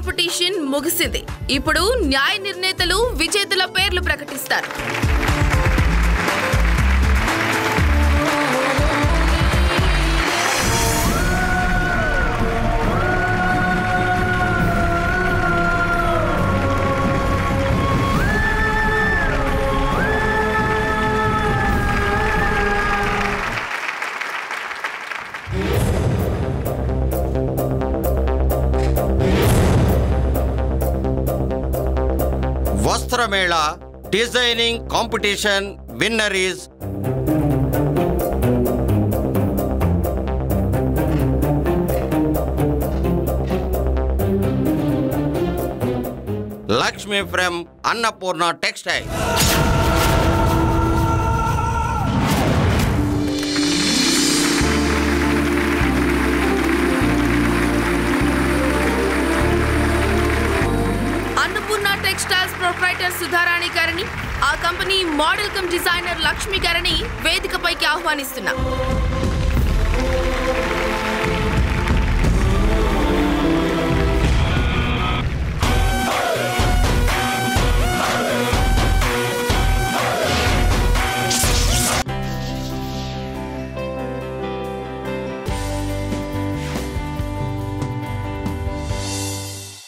Competition ముగిసింది. ఇప్పుడు న్యాయ నిర్ణేతలు విజేతల పేర్లు ప్రకటిస్తారు. Vastra Mela designing competition winner is Lakshmi from Annapurna textile textiles proprietor Sudharani గారిని ఆ company model cum designer Lakshmi గారిని వేదికపైకి ఆహ్వానిస్తున్నా.